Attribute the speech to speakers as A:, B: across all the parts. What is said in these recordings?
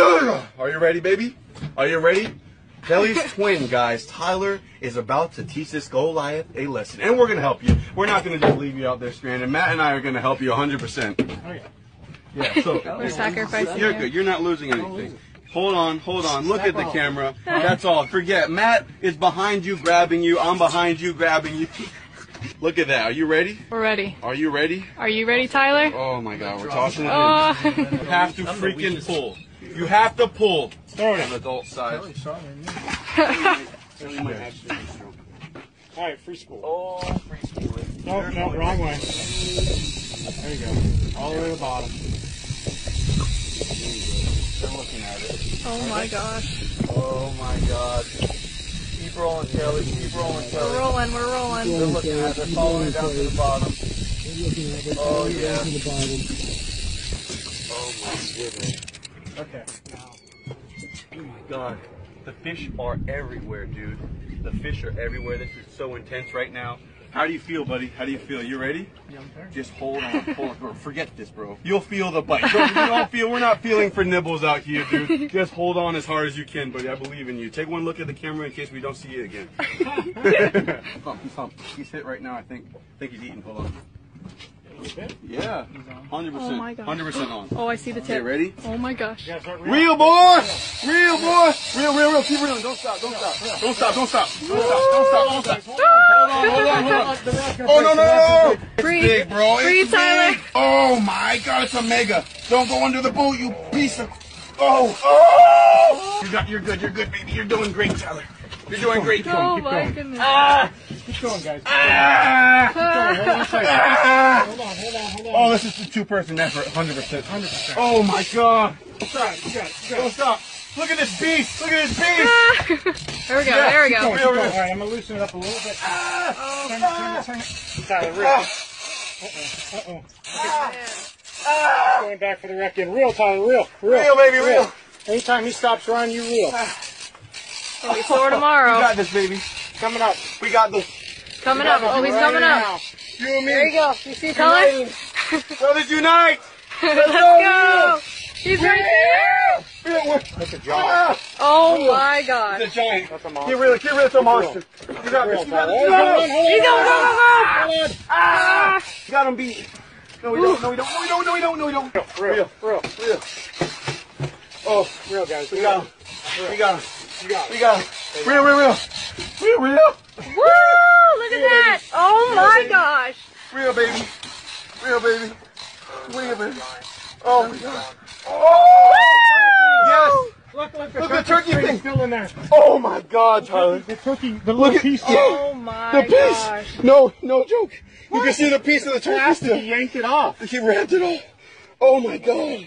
A: Are you ready, baby? Are you ready? Kelly's twin, guys. Tyler is about to teach this Goliath a lesson, and we're gonna help you. We're not gonna just leave you out there stranded. Matt and I are gonna help you 100%.
B: Oh, yeah.
A: Yeah. So
C: We're sacrificing
A: you're good. You're not losing anything. Hold on, hold on. Look at the camera. That's all. Forget. Matt is behind you, grabbing you. I'm behind you, grabbing you. Look at that. Are you ready?
C: We're ready.
A: Are you ready?
C: Are you ready, Tyler?
A: Oh my God, we're tossing it in.
C: Oh,
A: You have to freaking pull. You have to pull.
B: Throw it
A: On
B: in.
A: adult size.
B: All right, free spool.
A: Oh, free spool.
B: No, no, wrong way. There you go. All the way to the bottom.
A: They're looking at it.
C: oh my gosh.
A: Oh my God. Keep rolling, Kelly. Keep rolling,
C: We're rolling, we're rolling.
A: They're looking at it. They're following it oh, down to the bottom. Oh yeah. Oh my goodness.
B: Okay. Now,
A: Oh my god. The fish are everywhere, dude. The fish are everywhere. This is so intense right now. How do you feel, buddy? How do you feel? You ready? Yeah, I'm sorry. Just hold on, hold on, bro. Forget this, bro. You'll feel the bite. Don't, you don't feel. We're not feeling for nibbles out here, dude. Just hold on as hard as you can, buddy. I believe in you. Take one look at the camera in case we don't see you again. he's, Hump, he's hump. He's hit right now. I think. I think he's eating. Hold on. Yeah, hundred
C: Oh my
A: percent.
C: God.
A: Hundred percent on.
C: Oh, I see the
A: Okay,
C: tip.
A: ready?
C: Oh my gosh.
B: you guys
A: Reel boy! Reel boy! Reel, reel, reel. Keep reeling. Don't stop. Don't stop. Don't stop. Don't stop. Don't stop. Don't stop. Don't stop. Hold on. Hold on. Hold on. Oh no no no! It's
C: Breathe.
A: big, bro. It's
C: Breathe, Tyler.
A: Oh my God! It's a mega. Don't go under the boat, you piece of. Oh oh! You got. You're good. You're good, baby. You're doing great, Tyler. You're doing great.
C: Oh my goodness.
A: Ah!
B: Keep going, guys.
A: Ah!
B: Hold on, hold on,
A: Ah!
B: hold on, hold on, hold on.
A: Oh, this is a two-person effort, 100%.
B: 100%.
A: Oh my God!
B: You got it, you got it, you got
A: Don't
B: it.
A: stop! Look at this beast! Look at this beast!
C: there we go, there we
B: Keep going,
C: go.
B: going. All right, I'm gonna loosen it up a little bit.
A: Ah!
B: Turn it, turn it, turn it. Tyler, reel. Uh-oh, uh-oh. Going back for the wreck in. Reel, Tyler, reel. Reel,
A: Real, baby, reel.
B: Anytime he stops running, you reel.
C: It'll be sore
A: We
C: tomorrow.
A: got this, baby.
B: Coming up.
A: We got this.
C: Coming up. Oh, he's
B: Right
C: coming
B: now.
C: up.
A: You and me.
C: There you go. You see Tyler?
A: Brothers unite!
C: Let's go. He's right here.
B: That's a giant.
A: Ah!
C: Oh my gosh.
A: The giant.
B: That's a
A: Get
B: monster.
A: real, get real, it's a monster. You got this, you got this.
B: Hold
A: You
B: on,
A: got
B: hold on,
A: this.
B: hold on.
C: He's going, go, go, go.
A: Ah! You got him beat. No, we don't, no, we don't, no, we don't, no, we don't, no, we don't.
B: Reel, reel,
A: Reel. Oh,
B: reel, guys.
A: we got him. We got him.
B: You got it.
A: We got him. Reel, reel, reel. Reel, reel.
C: Woo! Look that. Oh my gosh.
A: Reel, baby. Reel, baby. Reel, baby. Oh, my God. Oh! Yes!
B: Look, look,
A: Look, the turkey
B: string's
A: thing.
B: still in there.
A: Oh, my God, Tyler.
B: The turkey, the
A: Look
B: little
A: at-
B: piece.
C: Oh my
A: The piece!
C: gosh.
A: No, no joke. You can see the piece of the turkey
B: Plastic,
A: still.
B: he yanked it off.
A: He wrapped it off. Oh my god.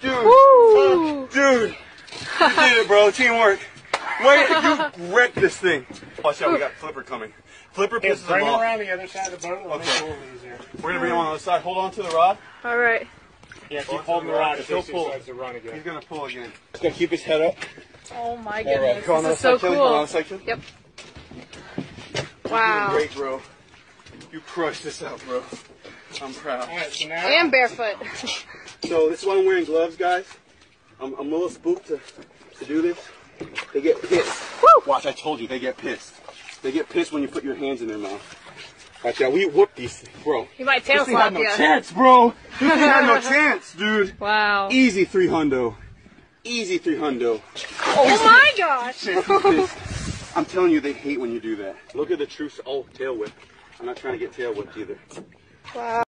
A: Dude.
C: Woo!
A: Dude. You did it, bro. Teamwork. Wait, you wrecked this thing. Watch out, we got Flipper coming. Flipper
B: Here,
A: pisses him
B: bring it
A: off.
B: around the other side of the boat. It'll make it a little easier.
A: We're gonna bring him on the other side. Hold on to the rod.
C: All right.
B: Yeah, keep
A: Onto
B: holding
A: the
B: the
A: rod,
B: rod
A: if
B: in
A: he'll
B: case he
A: pull.
B: to run again.
A: He's gonna pull again. He's gonna keep his head up.
C: Oh my
A: All right,
C: goodness.
A: go on the
C: This is so
A: side. Go on the
C: cool.
A: other side, Kelly.
C: Yep.
A: You're
C: Wow.
A: Great, bro. You crushed this out, bro. I'm proud.
B: All right, so now
C: And barefoot.
A: So this is why I'm wearing gloves, guys. I'm, I'm a little spooked to, to do this. They get pissed. Watch, I told you, they get pissed. They get pissed when you put your hands in their mouth. Watch out, we whooped these bro.
C: You might tail
A: This thing had
C: slap
A: no
C: you.
A: chance, bro. This thing had no chance, dude.
C: Wow.
A: Easy three hundo. Easy three hundo.
C: Oh my gosh.
A: I'm telling you, they hate when you do that. Look at the true. Oh, tail whip. I'm not trying to get tail whipped either.
C: Wow.